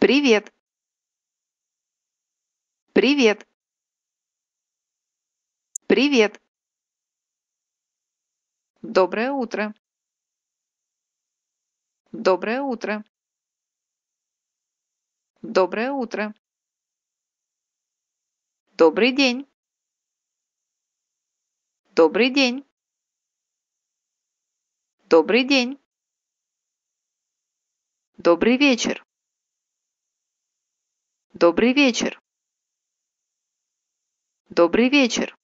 Привет! Привет! Привет! Доброе утро! Доброе утро! Доброе утро! Добрый день! Добрый день! Добрый день! Добрый вечер! Добрый вечер! Добрый вечер!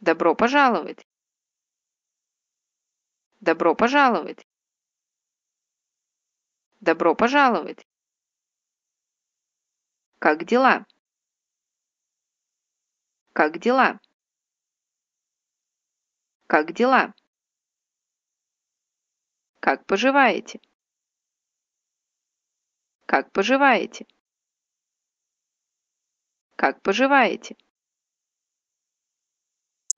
Добро пожаловать! Добро пожаловать! Добро пожаловать! Как дела? Как дела? Как дела? Как поживаете? Как поживаете? Как поживаете?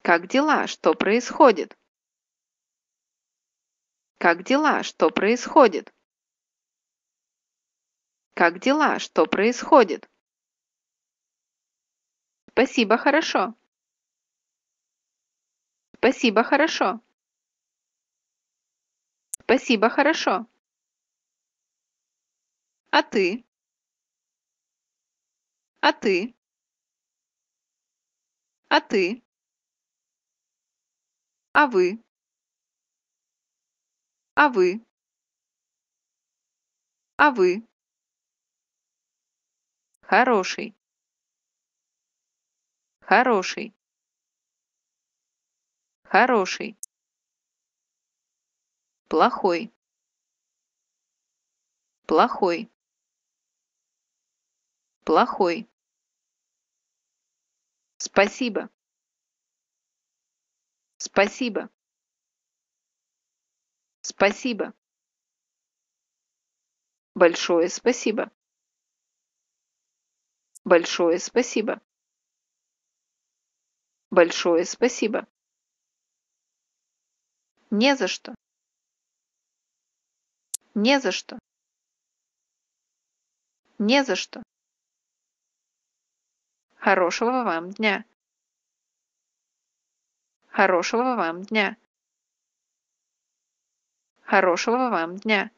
Как дела? Что происходит? Как дела? Что происходит? Как дела? Что происходит? Спасибо, хорошо. Спасибо, хорошо. Спасибо, хорошо. А ты? А ты? А ты? А вы? А вы? А вы? Хороший. Хороший. Хороший. Плохой. Плохой. Плохой. Спасибо. Спасибо. Спасибо. Большое спасибо. Большое спасибо. Большое спасибо. Не за что. Не за что. Не за что. Хорошего вам дня. Хорошего вам дня. Хорошего вам дня.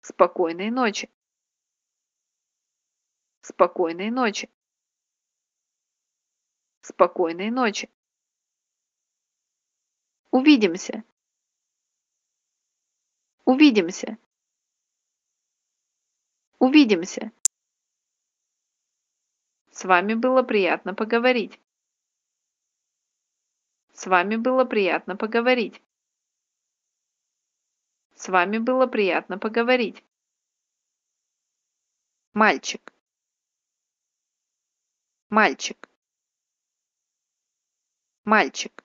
Спокойной ночи. Спокойной ночи. Спокойной ночи. Увидимся. Увидимся. Увидимся. С вами было приятно поговорить. С вами было приятно поговорить. С вами было приятно поговорить. Мальчик. Мальчик. Мальчик.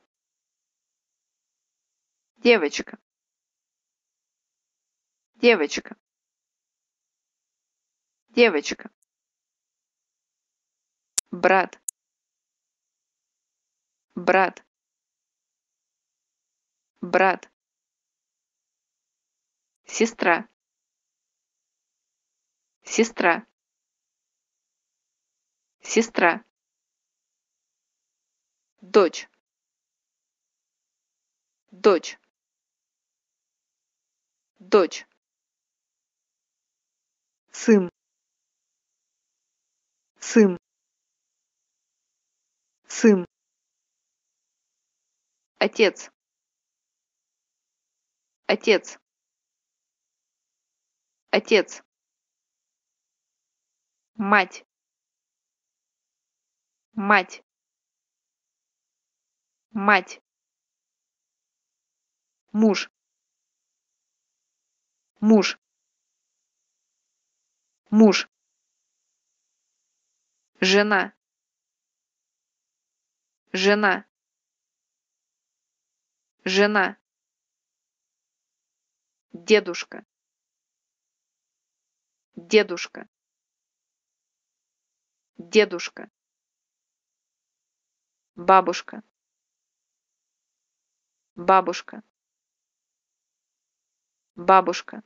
Девочка. Девочка. Девочка. Брат. Брат. Брат. Сестра. Сестра. Сестра. Дочь. Дочь. Дочь. Сын. Сын. Сын. Отец. Отец. Отец. Мать. Мать. Мать. Муж. Муж. Муж. Жена. Жена. Жена. Дедушка. Дедушка. Дедушка. Бабушка. Бабушка. Бабушка.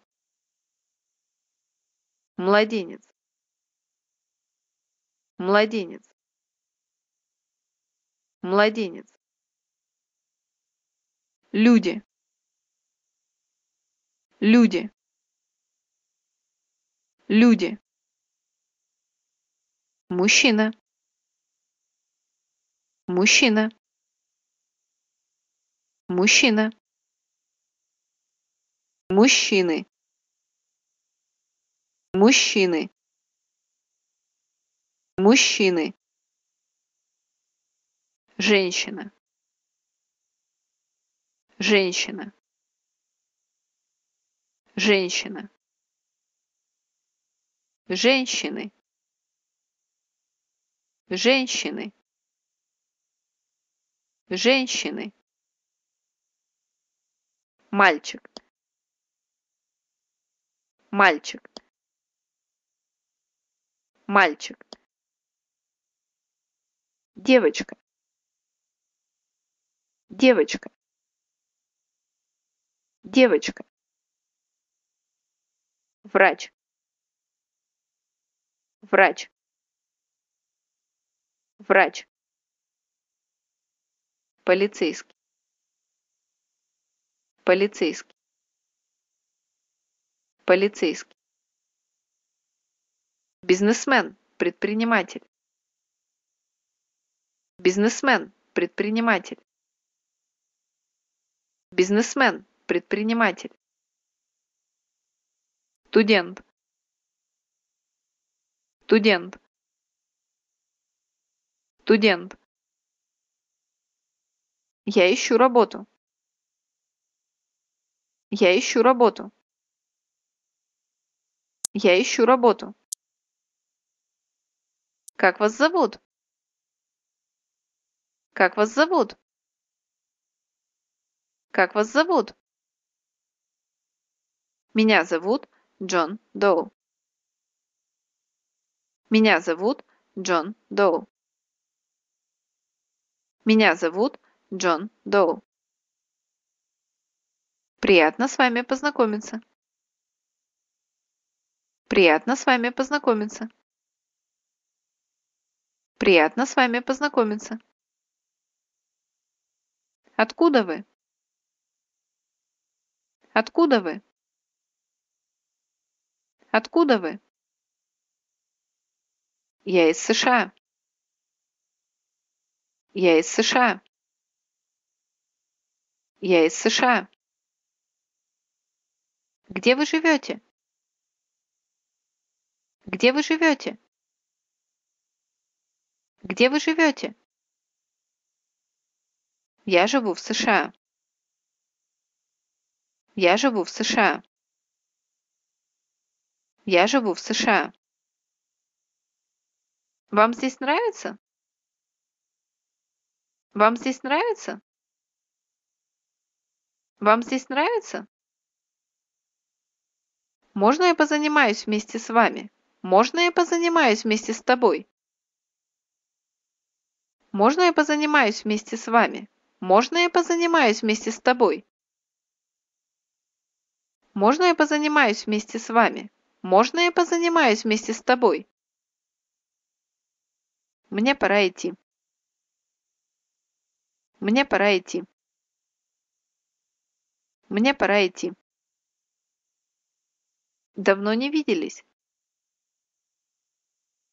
младенец младенец младенец. Люди. Люди. Люди. Мужчина. Мужчина. Мужчина. Мужчины. Мужчины. Мужчины женщина. Женщина. Женщина. Женщины. Женщины. Женщины. Мальчик. Мальчик. Мальчик. Девочка девочка. Девочка. Врач. Врач. Врач. Полицейский. Полицейский. Полицейский. Бизнесмен предприниматель. Бизнесмен предприниматель бизнесмен предприниматель. Студент. Студент. Студент. Я ищу работу. Я ищу работу. Я ищу работу. Как вас зовут? Как вас зовут как вас зовут? Меня зовут джон доу. Меня зовут джон доу. Меня зовут джон доу. Приятно с вами познакомиться. Приятно с вами познакомиться. Приятно с вами познакомиться. Откуда вы откуда вы? Откуда вы? Я из сша. Я из сша. Я из сша. Где вы живете? Где вы живете? Где вы живете? Я живу в сша я живу в сша. Я живу в сша. Вам здесь нравится? Вам здесь нравится? Вам здесь нравится? Можно я позанимаюсь вместе с вами? Можно я позанимаюсь вместе с тобой? Можно я позанимаюсь вместе с вами? Можно я позанимаюсь вместе с тобой можно я позанимаюсь вместе с вами можно я позанимаюсь вместе с тобой мне пора идти. Мне пора идти. Мне пора идти. Давно не виделись.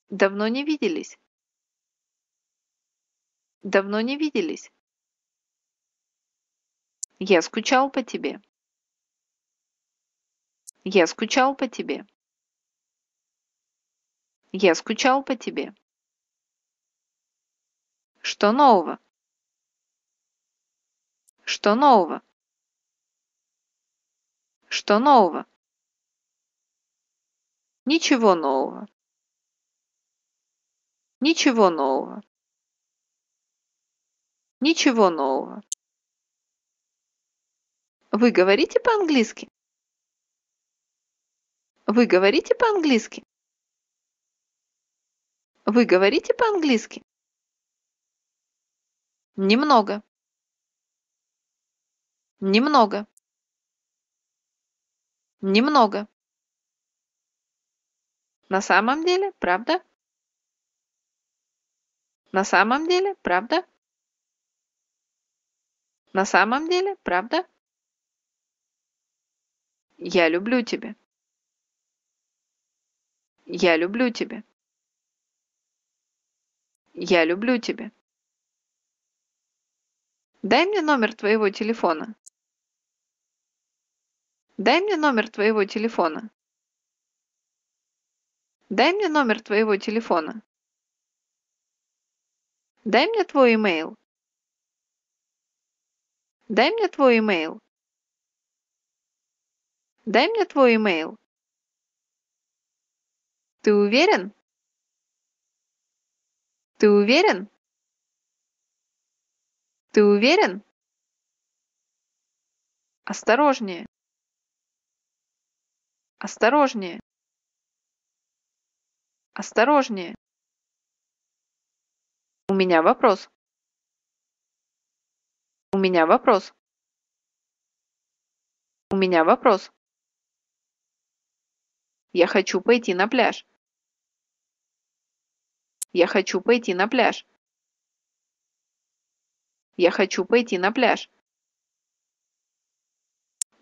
Давно не виделись. Давно не виделись. Я скучал по тебе. Я скучал по тебе. Я скучал по тебе. Что нового? Что нового? Что нового? Ничего нового. Ничего нового. Ничего нового. Вы говорите по-английски? Вы говорите по-английски? Вы говорите по-английски? Немного. Немного. Немного. На самом деле, правда? На самом деле, правда? На самом деле, правда? Я люблю тебя. Я люблю тебя. Я люблю тебя. Дай мне номер твоего телефона. Дай мне номер твоего телефона. Дай мне номер твоего телефона. Дай мне твой имейл. Дай мне твой имейл. Дай мне твой имейл. Ты уверен? Ты уверен? Ты уверен? Осторожнее. Осторожнее. Осторожнее. У меня вопрос. У меня вопрос. У меня вопрос. Я хочу пойти на пляж. Я хочу пойти на пляж. Я хочу пойти на пляж.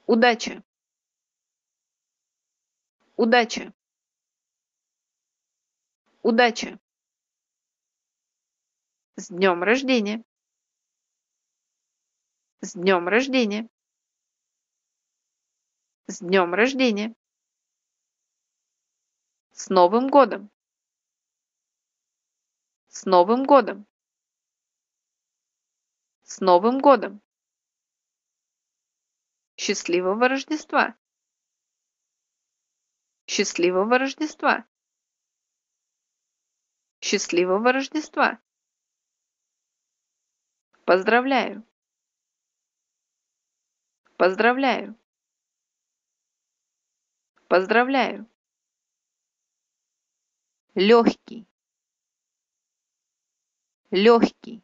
Удачи! Удачи! Удачи! С днем рождения! С днем рождения! С днем рождения! С Новым годом! С Новым годом! С Новым годом! Счастливого Рождества! Счастливого Рождества! Счастливого Рождества! Поздравляю! Поздравляю! Поздравляю! Легкий! Легкий!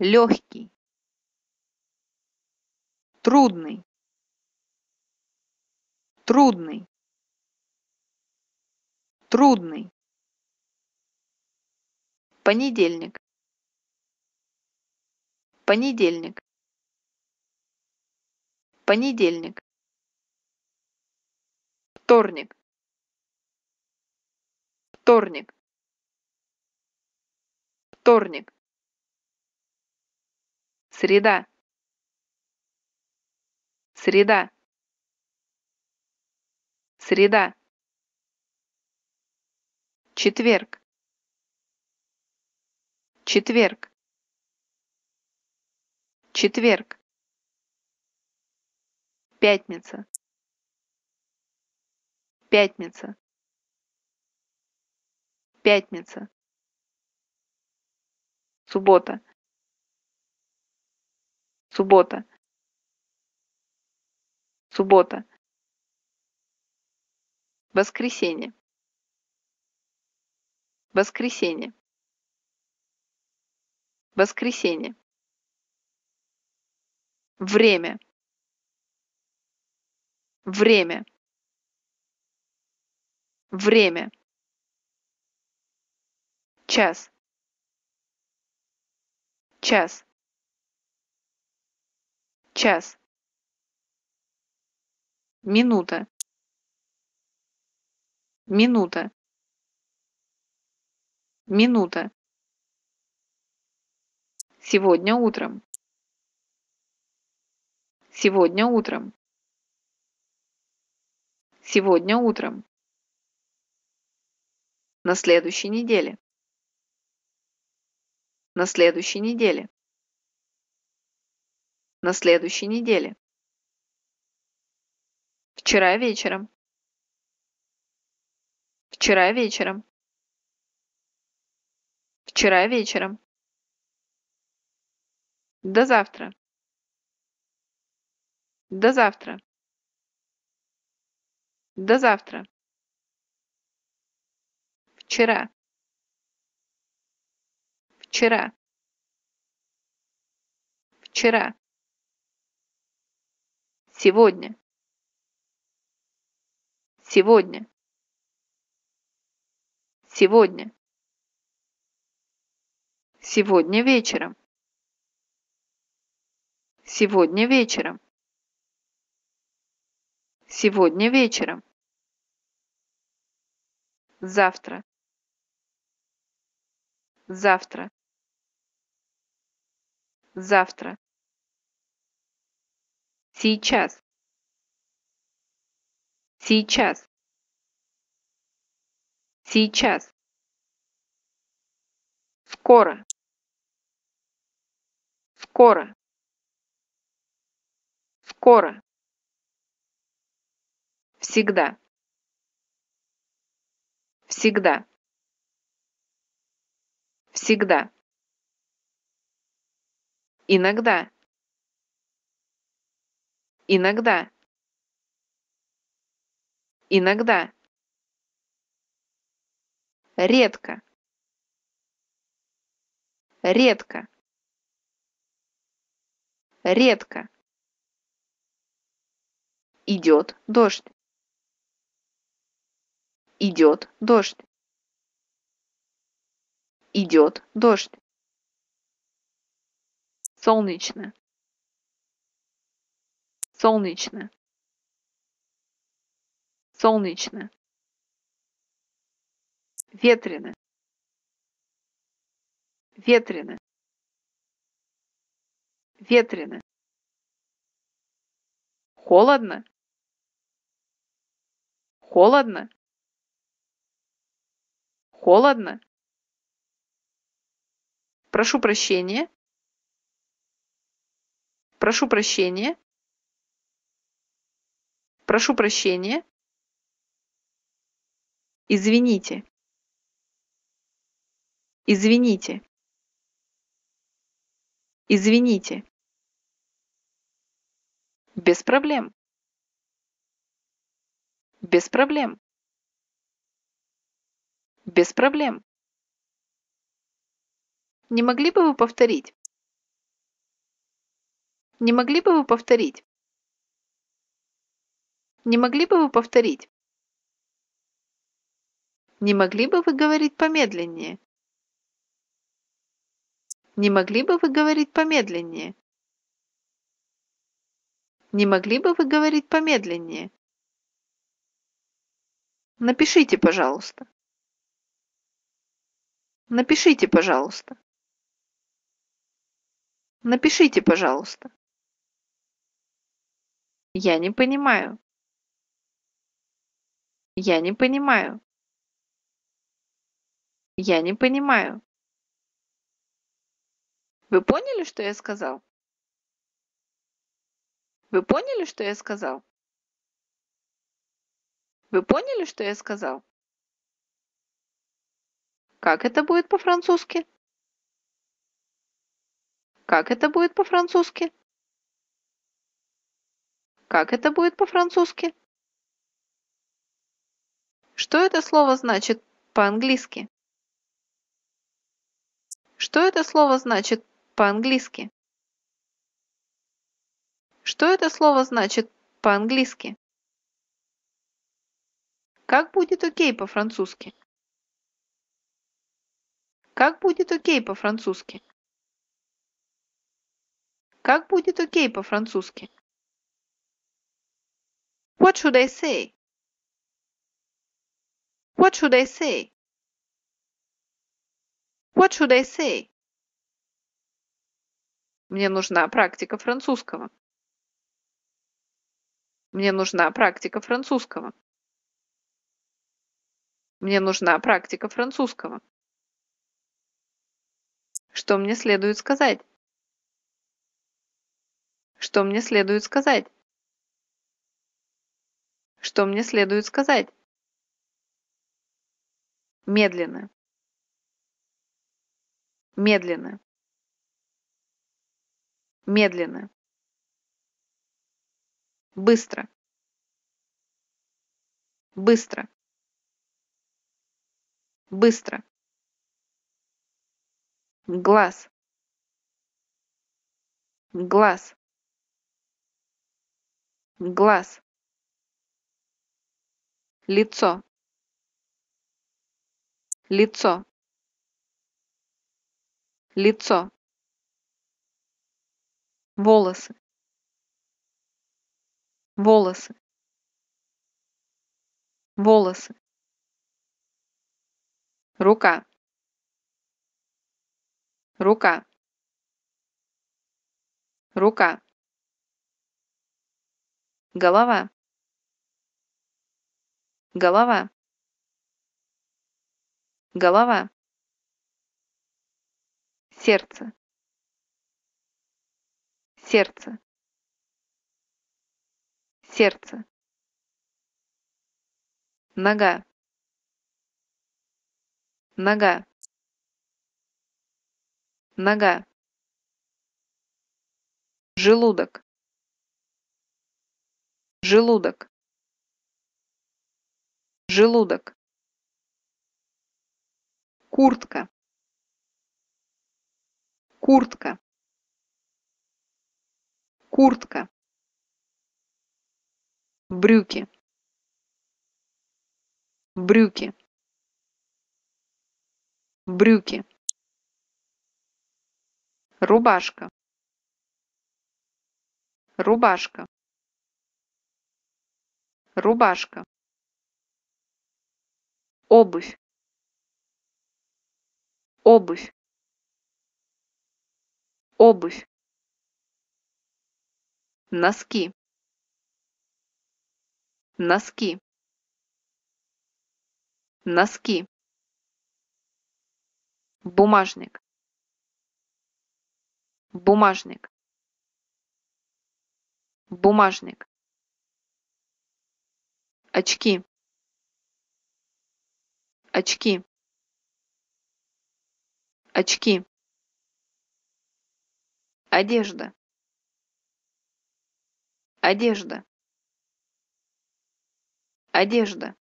легкий, трудный, трудный, трудный. Понедельник, понедельник, понедельник. Вторник, вторник, вторник. Среда. Среда. Среда. Четверг. Четверг. Четверг. Пятница. Пятница пятница. Суббота. Суббота. Суббота. Воскресенье. Воскресенье. Воскресенье. Время. Время. Время час. Час. Час. Минута. Минута. Минута. Сегодня утром. Сегодня утром. Сегодня утром. На следующей неделе на следующей неделе на следующей неделе. Вчера вечером. Вчера вечером. Вчера вечером. До завтра. До завтра. До завтра. Вчера. Вчера. Вчера сегодня Сегодня. Сегодня. Сегодня вечером. Сегодня вечером. Сегодня вечером. Завтра. Завтра. Завтра. Сейчас. Сейчас. Сейчас. Скоро. Скоро. Скоро. Всегда. Всегда. Всегда. Иногда. Иногда. Иногда. Редко. Редко. Редко. Идет дождь. Идет дождь. Идет дождь. Солнечно. Солнечно. Солнечно. Ветрено. Ветрено. Ветрено. Холодно. Холодно. Холодно. Прошу прощения. Прошу прощения. Прошу прощения. Извините. Извините. Извините. Без проблем. Без проблем. Без проблем. Не могли бы вы повторить? Не могли бы вы повторить? Не могли бы вы повторить? Не могли бы вы говорить помедленнее? Не могли бы вы говорить помедленнее? Не могли бы вы говорить помедленнее? Напишите, пожалуйста. Напишите, пожалуйста. Напишите, пожалуйста. Я не понимаю. Я не понимаю. Я не понимаю. Вы поняли, что я сказал? Вы поняли, что я сказал? Вы поняли, что я сказал? Как это будет по-французски? Как это будет по-французски? Как это будет по-французски? Что это слово значит по-английски? Что это слово значит по-английски? Что это слово значит по-английски? Как будет окей по-французски? Как будет окей по-французски? Как будет окей по-французски? What should I say? What should I say? What should I say? Мне нужна практика французского. Мне нужна практика французского. Мне нужна практика французского. Что мне следует сказать? Что мне следует сказать? Что мне следует сказать? Медленно. Медленно. Медленно. Быстро. Быстро. Быстро. Глаз. Глаз. Глаз. Лицо. Лицо. Лицо. Волосы. Волосы. Волосы. Рука. Рука. Рука. Голова голова. Голова. Сердце. Сердце. Сердце. Нога. Нога. Нога. Желудок. Желудок желудок. Куртка. Куртка. Куртка. Брюки. Брюки. Брюки. Рубашка. Рубашка. Рубашка обувь. Обувь. Обувь. Носки. Носки. Носки. Бумажник. Бумажник. Бумажник. Очки очки. Очки. Одежда. Одежда. Одежда.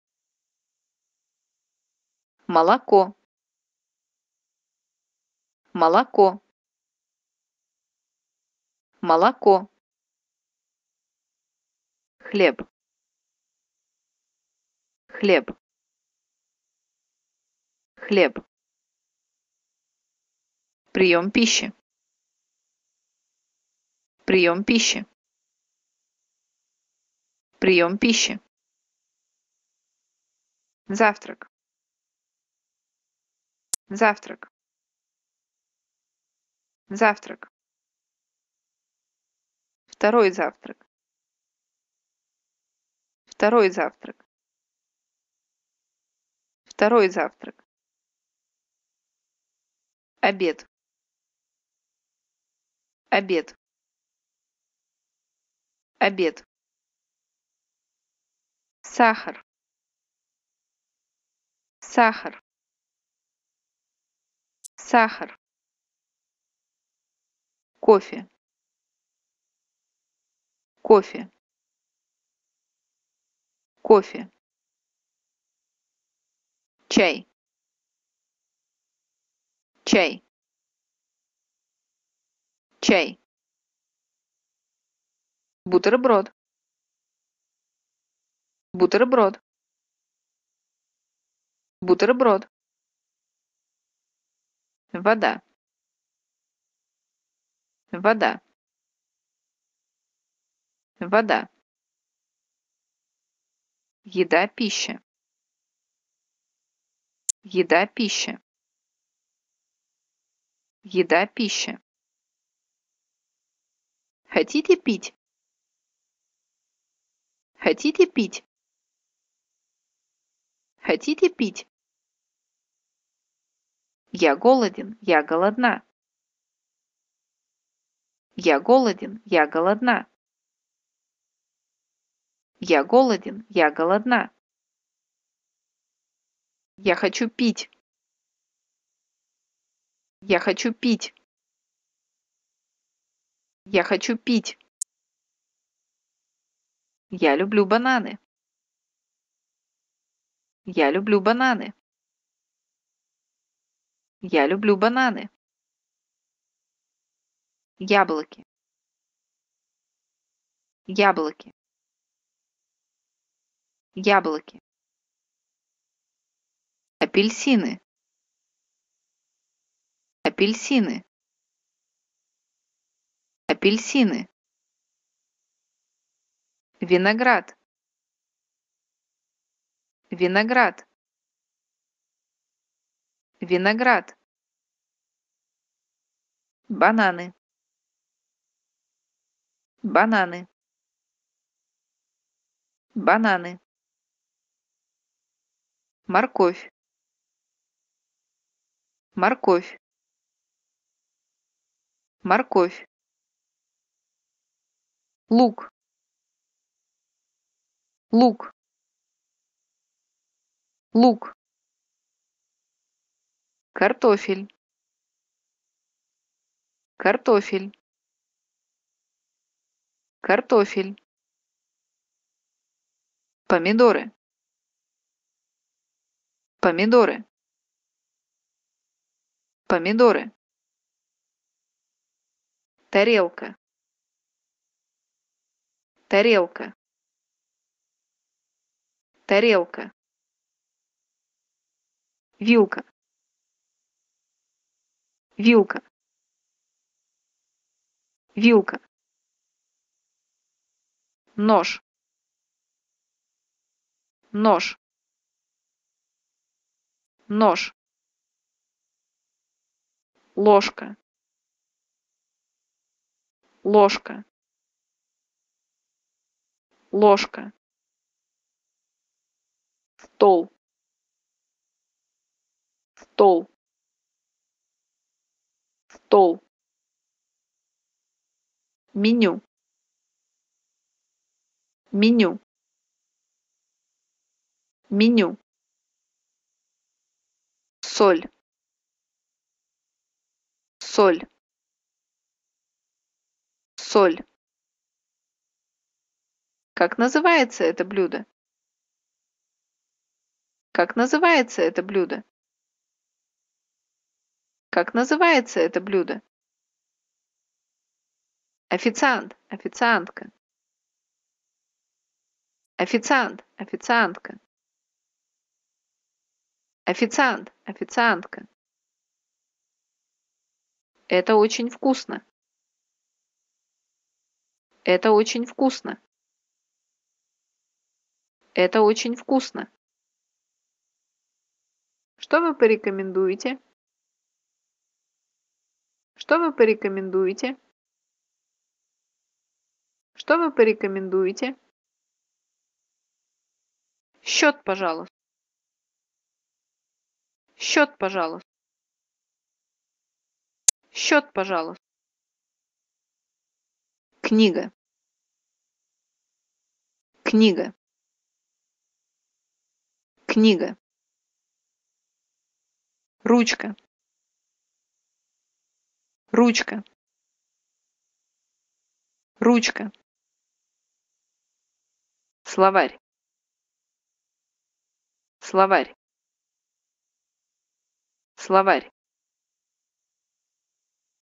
Молоко. Молоко. Молоко. Хлеб. Хлеб хлеб. Прием пищи. Прием пищи. Прием пищи. Завтрак. Завтрак. Завтрак. Второй завтрак. Второй завтрак. Второй завтрак обед. Обед. Обед. Сахар. Сахар. Сахар. Кофе. Кофе. Кофе. Чай чай. Чай. Бутерброд. Бутерброд. Бутерброд. Вода. Вода. Вода. Еда пища. Еда пища еда пища. Хотите пить? Хотите пить? Хотите пить? Я голоден я голодна. Я голоден я голодна. Я голоден я голодна. Я хочу пить я хочу пить. Я хочу пить. Я люблю бананы. Я люблю бананы. Я люблю бананы. Яблоки. Яблоки. Яблоки. Апельсины апельсины. Апельсины. Виноград. Виноград. Виноград. Бананы. Бананы. Бананы. Морковь. Морковь морковь. Лук. Лук. Лук. Картофель. Картофель. Картофель. Помидоры. Помидоры. Помидоры тарелка. Тарелка. Тарелка. Вилка. Вилка. Вилка. Нож. Нож. Нож. Ложка ложка. Ложка. Стол. Стол. Стол. Меню. Меню. Меню. Соль. Соль соль. Как называется это блюдо? Как называется это блюдо? Как называется это блюдо? Официант официантка. Официант официантка. Официант официантка. Это очень вкусно это очень вкусно. Это очень вкусно. Что вы порекомендуете? Что вы порекомендуете? Что вы порекомендуете? Счет пожалуйста. Счет пожалуйста. Счет пожалуйста. Книга книга. Книга. Ручка. Ручка. Ручка. Словарь. Словарь. Словарь.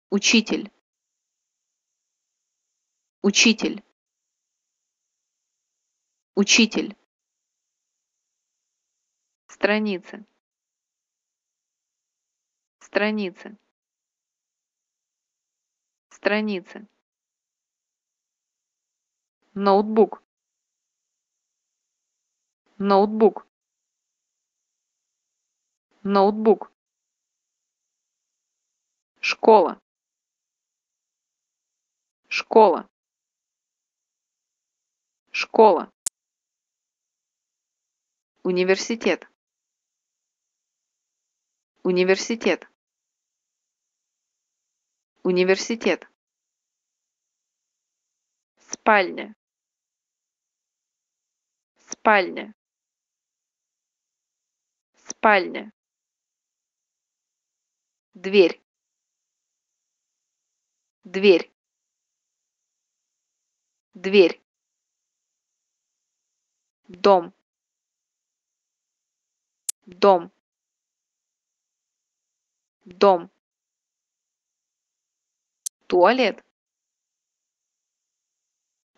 Учитель. Учитель учитель. Страница страница страница ноутбук. Ноутбук. Ноутбук. Школа. Школа. Школа университет. Университет. Университет. Спальня. Спальня. Спальня. Дверь. Дверь. Дверь. Дом дом. Дом. Туалет.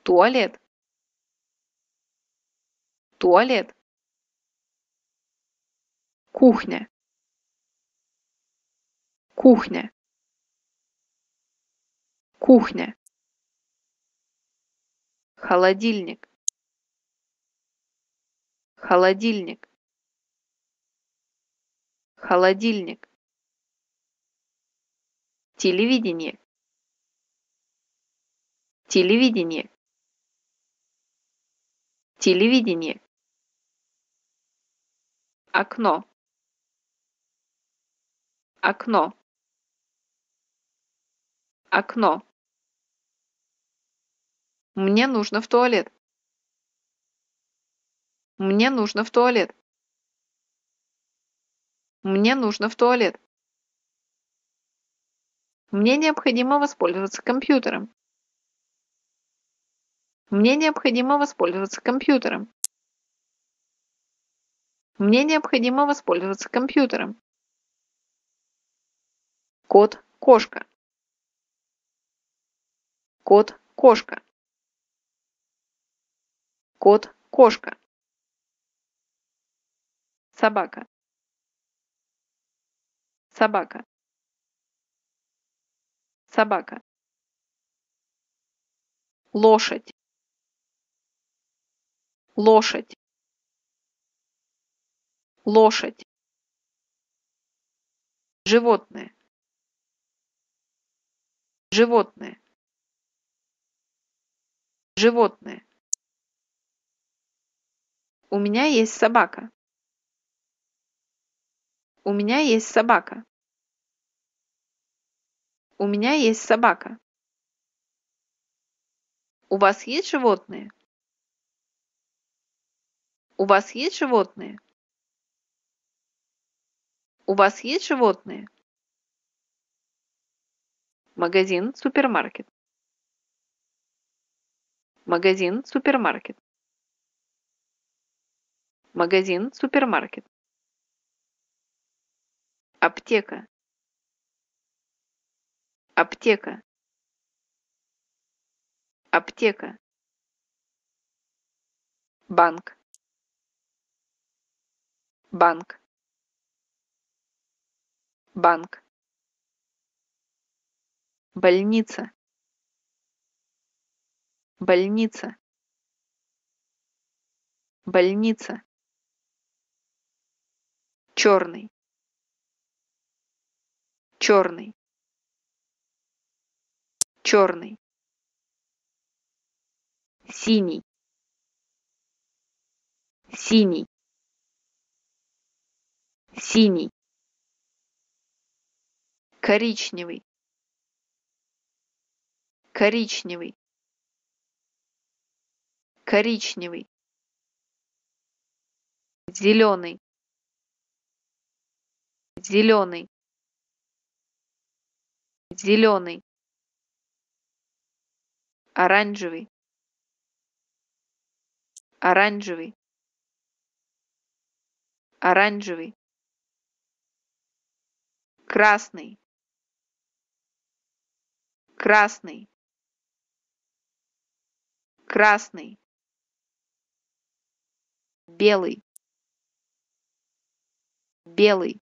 Туалет. Туалет. Кухня. Кухня. Кухня. Холодильник. Холодильник холодильник. Телевидение. Телевидение. Телевидение. Окно. Окно. Окно. Мне нужно в туалет. Мне нужно в туалет мне нужно в туалет. Мне необходимо воспользоваться компьютером. Мне необходимо воспользоваться компьютером. Мне необходимо воспользоваться компьютером. Кот кошка. Кот кошка. Кот кошка. Собака собака. Собака. Лошадь. Лошадь. Лошадь. Животное. Животное. Животное. У меня есть собака у меня есть собака. У меня есть собака. У вас есть животные? У вас есть животные? У вас есть животные? Магазин супермаркет. Магазин супермаркет. Магазин супермаркет аптека. Аптека. Аптека. Банк. Банк. Банк. Больница. Больница. Больница. Черный черный черный синий. Синий. Синий. Коричневый. Коричневый. Коричневый. Зеленый зеленый зеленый оранжевый оранжевый оранжевый красный красный красный белый белый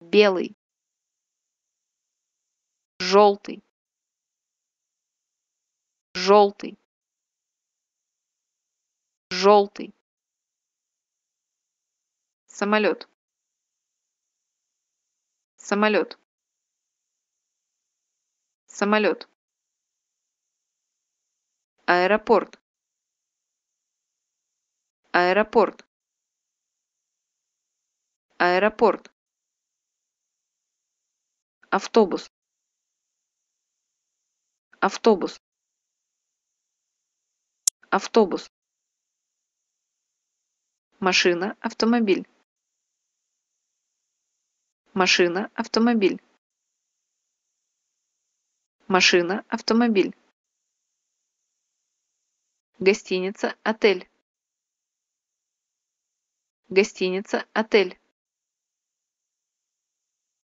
белый желтый желтый желтый самолет самолет самолет аэропорт. Аэропорт. Аэропорт. Автобус автобус. Автобус. Машина автомобиль. Машина автомобиль. Машина автомобиль. Гостиница отель. Гостиница отель.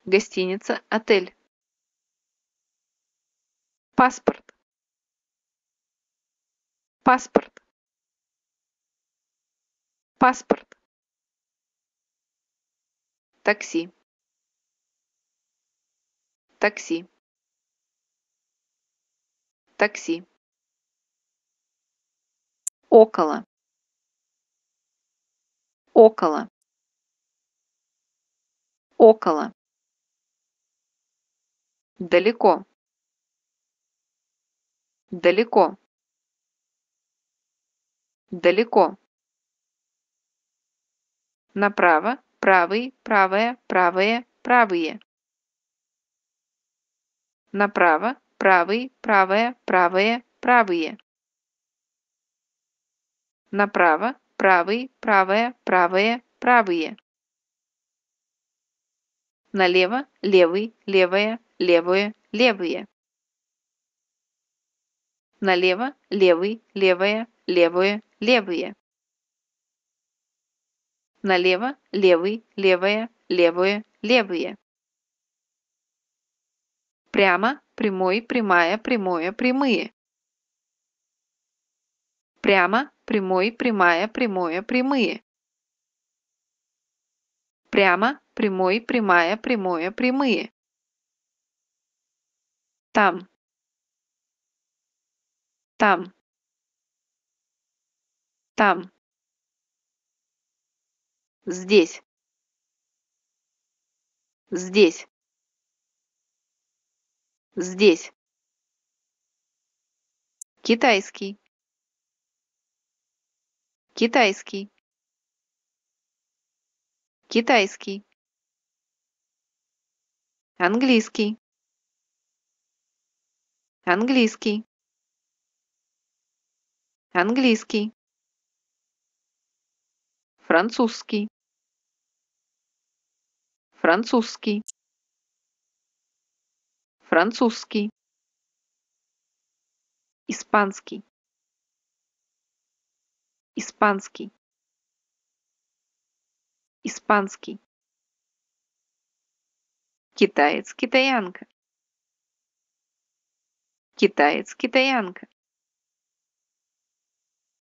Гостиница отель паспорт. Паспорт. Паспорт. Такси. Такси. Такси. Около. Около. Около. Далеко далеко. Далеко. Направо. Правый. Правая. Правые правые. Направо. Правый. Правая. Правые правые. Направо. Правый. Правая. Правые правые. Налево. Левый. Левая. Левые левые налево левый левая левые левые. Налево левый левая левые левые. Прямо прямой прямая прямое прямые. Прямо прямой прямая прямое прямые. Прямо прямой прямая прямое прямые. Там там. Там. Здесь. Здесь. Здесь. Китайский. Китайский. Китайский. Английский. Английский английский. Французский. Французский. Французский. Испанский. Испанский. Испанский. Китаец китаянка китаец китаянка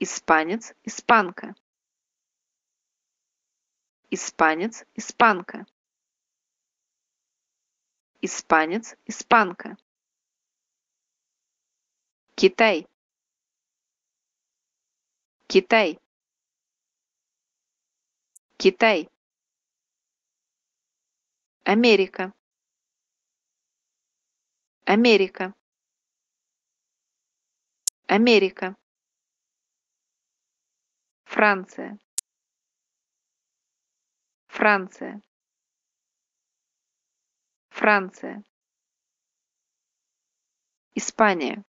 испанец испанка. Испанец испанка. Испанец испанка. Китай. Китай. Китай. Америка. Америка. Америка франция. Франция. Франция. Испания.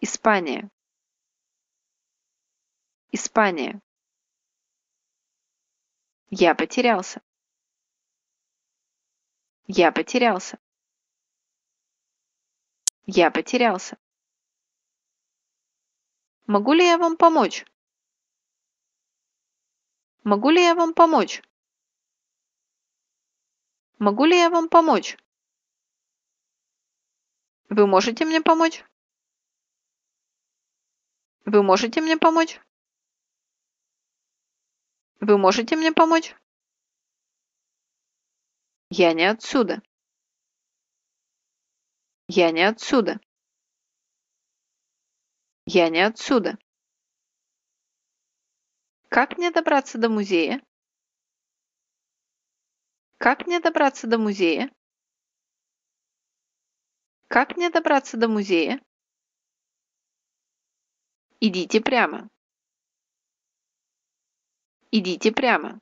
Испания. Испания. Я потерялся. Я потерялся. Я потерялся могу ли я вам помочь могу ли я вам помочь Могу ли я вам помочь? Вы можете мне помочь? Вы можете мне помочь? Вы можете мне помочь? Я не отсюда. Я не отсюда. Я не отсюда. Как мне добраться до музея? Как мне добраться до музея? Как мне добраться до музея? Идите прямо. Идите прямо.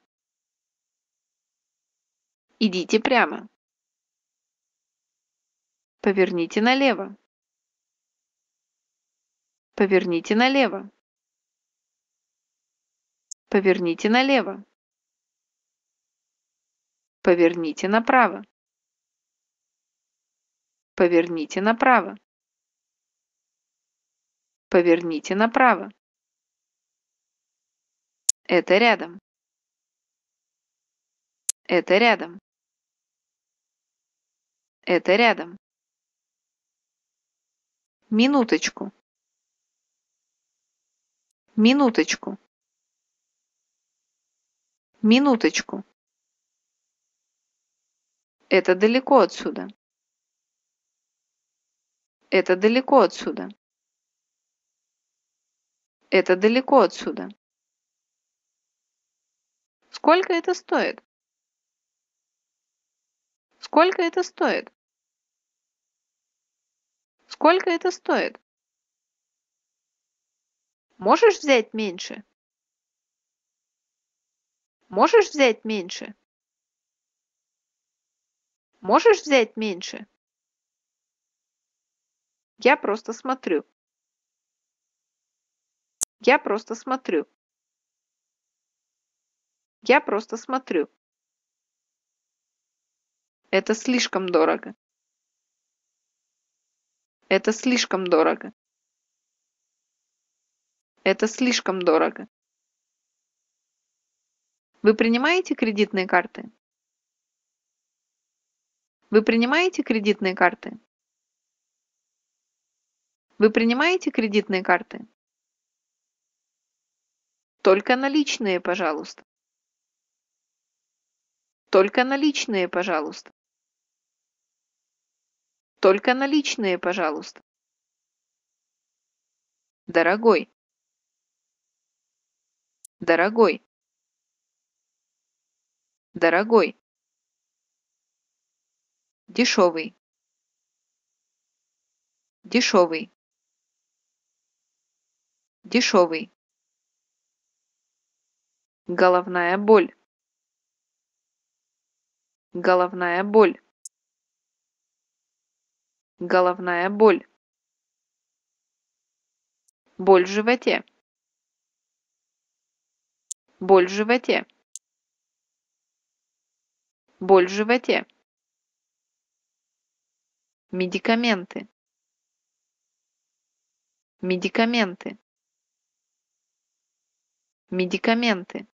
Идите прямо. Поверните налево. Поверните налево. Поверните налево. Поверните направо. Поверните направо. Поверните направо. Это рядом. Это рядом. Это рядом. Минуточку. Минуточку. Минуточку. Это далеко отсюда. Это далеко отсюда. Это далеко отсюда. Сколько это стоит? Сколько это стоит? Сколько это стоит? Можешь взять меньше? Можешь взять меньше? Можешь взять меньше? Я просто смотрю. Я просто смотрю. Я просто смотрю. Это слишком дорого. Это слишком дорого. Это слишком дорого. Вы принимаете кредитные карты? Вы принимаете кредитные карты? Вы принимаете кредитные карты? Только наличные, пожалуйста. Только наличные, пожалуйста. Только наличные, пожалуйста. Дорогой. Дорогой. Дорогой. Дешевый. Дешевый. Дешевый. Головная боль. Головная боль. Головная боль. Боль в животе. Боль в животе. Боль в животе. Медикаменты. Медикаменты. Медикаменты.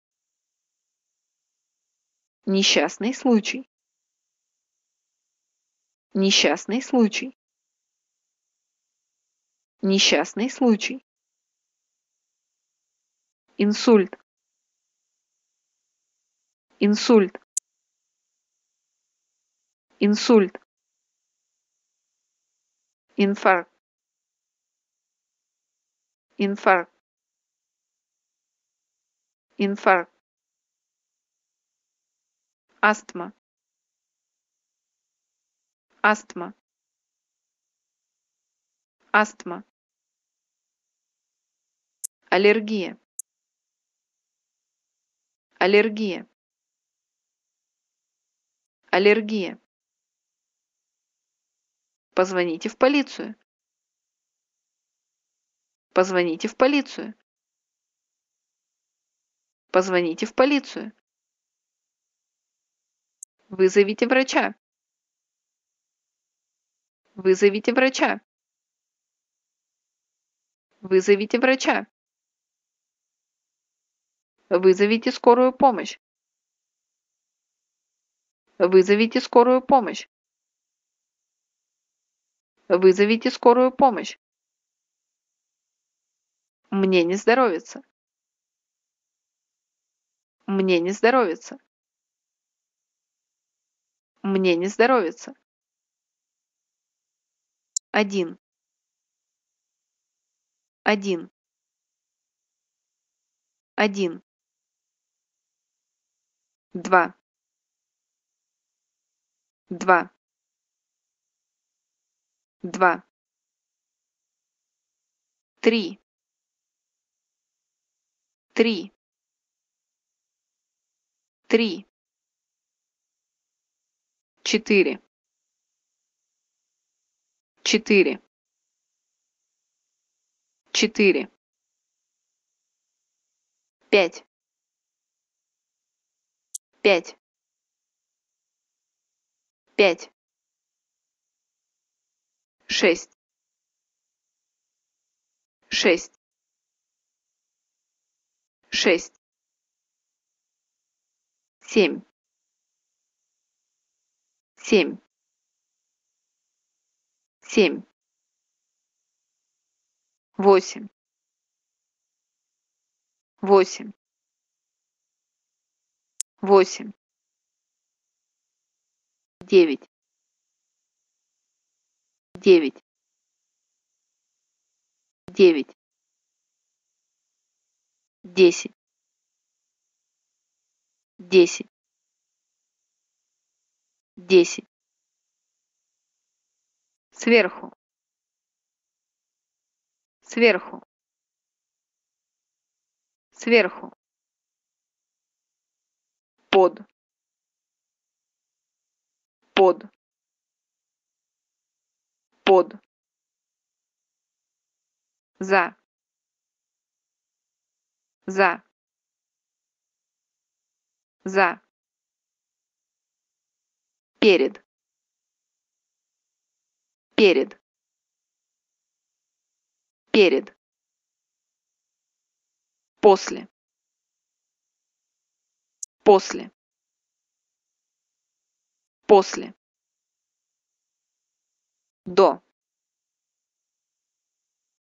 Несчастный случай. Несчастный случай. Несчастный случай. Инсульт. Инсульт. Инсульт. Инфаркт. Инфаркт. Инфаркт. Астма. Астма. Астма. Аллергия. Аллергия. Аллергия. Позвоните в полицию. Позвоните в полицию. Позвоните в полицию. Вызовите врача. Вызовите врача. Вызовите врача. Вызовите скорую помощь. Вызовите скорую помощь. Вызовите скорую помощь. Мне не здоровится. Мне не здоровится. Мне не здоровится. Один. Один. Один. Два. Два. Два. Три. Три. Три. Четыре четыре четыре пять пять пять, шесть, шесть, шесть, семь, семь, семь, восемь, восемь, восемь, девять, девять, девять, десять, десять, десять, сверху, сверху, сверху, под, под, под, за, за, за, перед, перед, перед, после, после, после, до,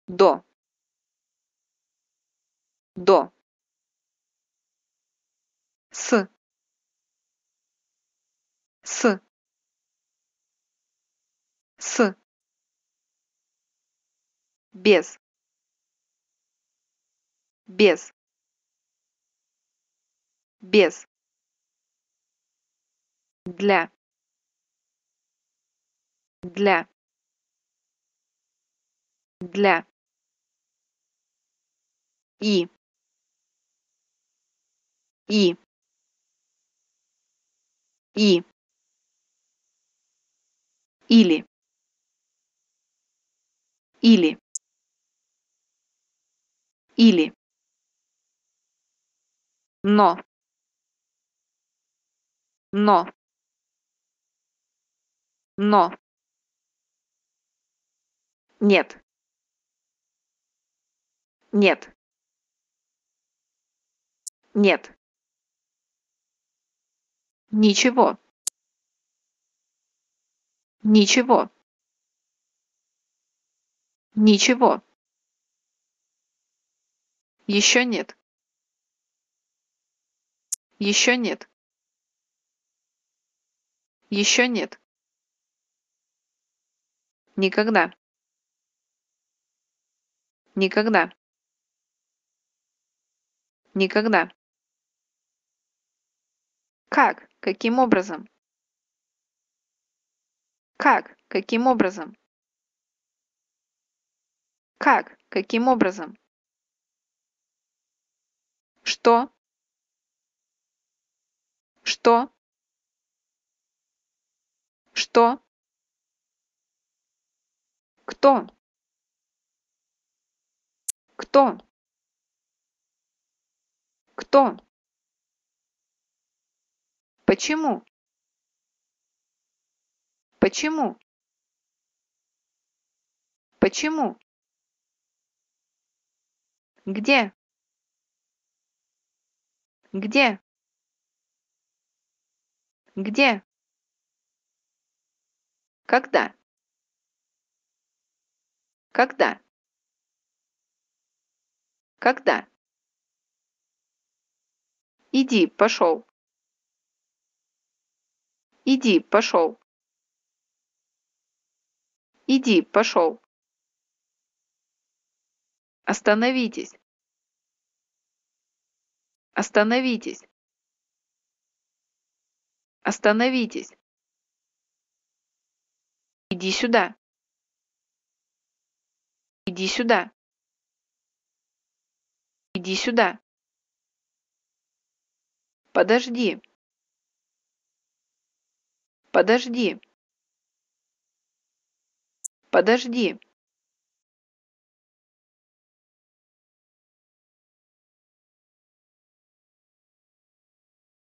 до, до, с, с, с, без, без, без, для, для, для, и, и, и, или, или, или, но, но, но, нет, нет, нет, ничего, ничего, ничего, еще нет, еще нет, еще нет, никогда, никогда, никогда. Как? Каким образом? Как? Каким образом? Как? Каким образом? Что? Что? Что? Кто? Кто? Кто? Почему? Почему? Почему? Где? Где? Где? Когда? Когда? Когда? Иди, пошел. Иди, пошел. Иди, пошел. Остановитесь. Остановитесь. Остановитесь. Иди сюда. Иди сюда. Иди сюда. Подожди. Подожди. Подожди.